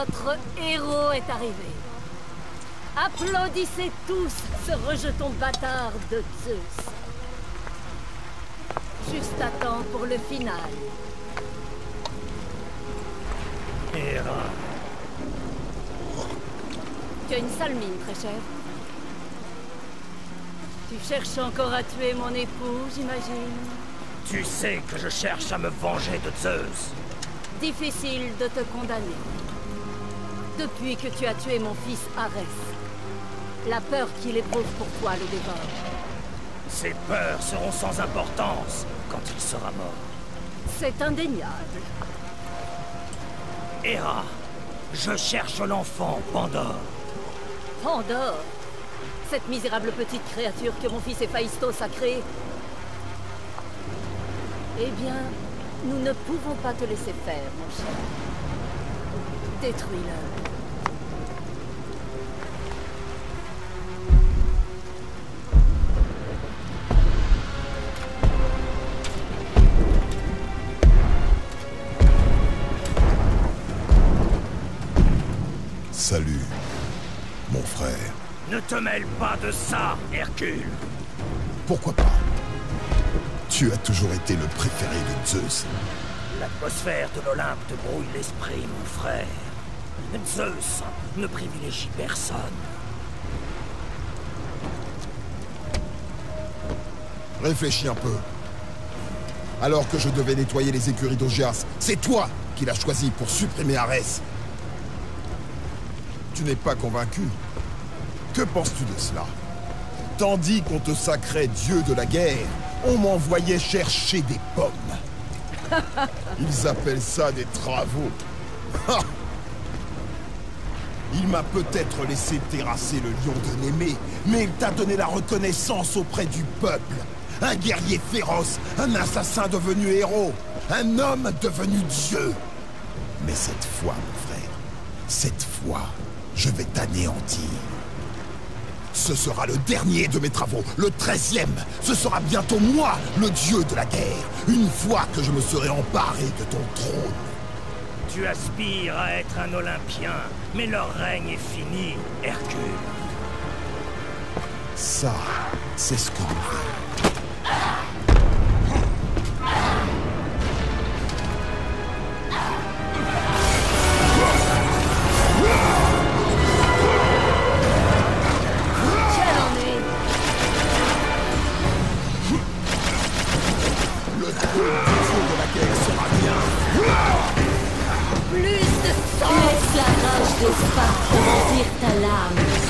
Notre héros est arrivé. Applaudissez tous ce rejeton bâtard de Zeus. Juste à temps pour le final. Hera. Tu as une sale mine, très cher. Tu cherches encore à tuer mon époux, j'imagine Tu sais que je cherche à me venger de Zeus. Difficile de te condamner. Depuis que tu as tué mon fils Arès, la peur qu'il éprouve pour toi le dévore. Ses peurs seront sans importance quand il sera mort. C'est indéniable. Hera, je cherche l'enfant Pandore. Pandore? Cette misérable petite créature que mon fils Héphaïstos a créée? Eh bien, nous ne pouvons pas te laisser faire, mon cher. Détruis-le. Ne te mêle pas de ça, Hercule. Pourquoi pas? Tu as toujours été le préféré de Zeus. L'atmosphère de l'Olympe te brouille l'esprit, mon frère. Zeus ne privilégie personne. Réfléchis un peu. Alors que je devais nettoyer les écuries d'Ogias, c'est toi qui l'as choisi pour supprimer Arès. Tu n'es pas convaincu Que penses-tu de cela? Tandis qu'on te sacrait dieu de la guerre, on m'envoyait chercher des pommes. Ils appellent ça des travaux. Il m'a peut-être laissé terrasser le lion de Némée, mais il t'a donné la reconnaissance auprès du peuple. Un guerrier féroce, un assassin devenu héros, un homme devenu dieu. Mais cette fois, mon frère, cette fois, je vais t'anéantir. Ce sera le dernier de mes travaux, le treizième. Ce sera bientôt moi, le dieu de la guerre, une fois que je me serai emparé de ton trône. Tu aspires à être un Olympien, mais leur règne est fini, Hercule. Ça, c'est ce que nous Plus de sang Laisse la rage des Spartes remplir ta lame,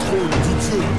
Trône du Dieu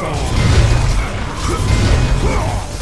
forces pour